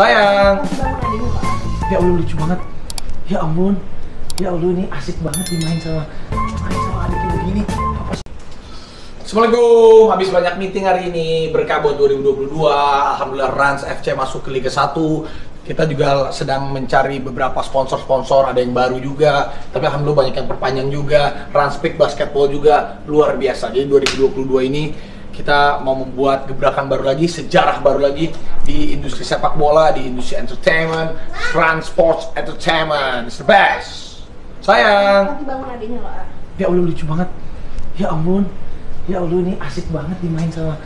Sayang. Ya Allah lucu banget. Ya ampun. Ya Allah ini asik banget dimain sama main sama adiknya begini. Assalamualaikum. Habis banyak meeting hari ini berkah buat 2022. Alhamdulillah Rans FC masuk ke Liga 1. Kita juga sedang mencari beberapa sponsor-sponsor, ada yang baru juga. Tapi alhamdulillah banyak yang perpanjang juga. Rans Peak Basketball juga luar biasa. Jadi 2022 ini kita mau membuat gebrakan baru lagi, sejarah baru lagi di industri sepak bola, di industri entertainment, Trans Sports Entertainment, it's the best. Sayang. Masih bangun adiknya Pak. Ya Allah lucu banget. Ya ampun. Ya Allah ini asik banget dimain sama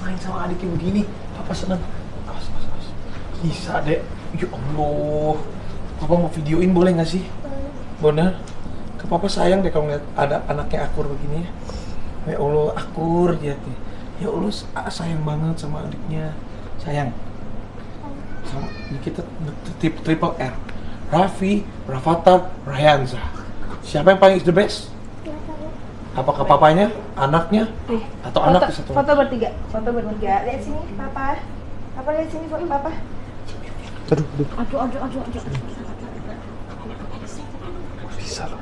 main sama adiknya begini. Papa seneng. Awas, awas, awas. Bisa deh. Ya Allah. Papa mau videoin boleh nggak sih? Bener. Ke Papa sayang deh kalau ngeliat ada anaknya akur begini ya. Ya Allah akur dia tuh. Ya Allah sa- sayang banget sama adiknya. Sayang. Sama ini kita tri- triple R. Raffi, Rafathar, Ryanza. Siapa yang paling is the best? Apakah papanya, anaknya, atau Foto, anak satu? foto bertiga. Foto bertiga. Lihat sini Papa. Papa lihat sini foto Papa. Aduh, aduh. Aduh, aduh, aduh, aduh. Bisa loh.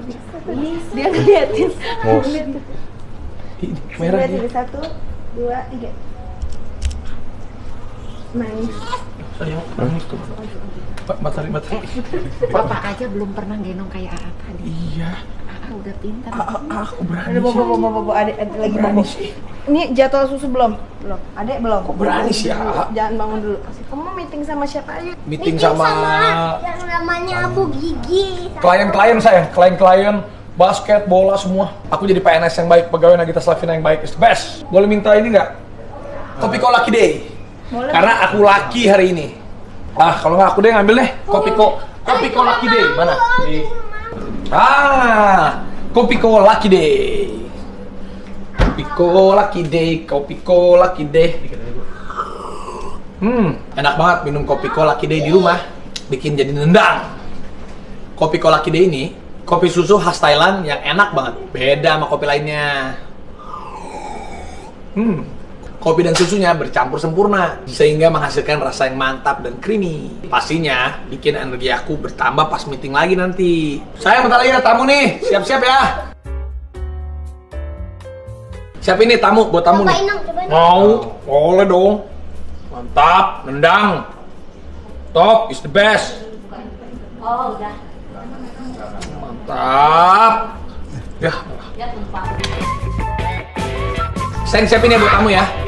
Dia ngeliatin. Bos. Merah sini satu, dua, tiga. Nangis. Sayang, nangis tuh. Pak, matahari, matahari. Bapak aja belum pernah gendong kayak AA tadi. Iya. AA udah pintar. A- a- aku berani Ada bobo, sih. bobo, bobo, adek, adek lagi Berani bobo. sih. Ini jadwal susu belum? Belum. Adek belum. Kok berani sih, A? Jangan bangun dulu. Kamu meeting sama siapa aja? Meeting sama yang namanya Abu Gigi. klien-klien saya, klien-klien basket, bola semua. Aku jadi PNS yang baik, pegawai Nagita Slavina yang baik, is the best. Boleh minta ini nggak? Kopi ko lucky day. Boleh. Karena aku lucky hari ini. Ah, kalau nggak aku deh ngambil deh. Kopi ko, kopi ko lucky day. Mana? Di- Ah, kopi ko lucky day. Kopi ko lucky day, kopi ko lucky day. Hmm, enak banget minum kopi ko lucky day di rumah. Bikin jadi nendang. Kopi ko lucky day ini, kopi susu khas Thailand yang enak banget. Beda sama kopi lainnya. Hmm, kopi dan susunya bercampur sempurna sehingga menghasilkan rasa yang mantap dan creamy. Pastinya bikin energi aku bertambah pas meeting lagi nanti. Saya bentar lagi ada tamu nih, siap-siap ya. Siap ini tamu buat tamu Cobain nih. dong, cobain. Mau, boleh dong. Mantap, nendang. Top is the best. Oh udah. Mantap. Ya, Ya saya siapin ya buat tamu ya.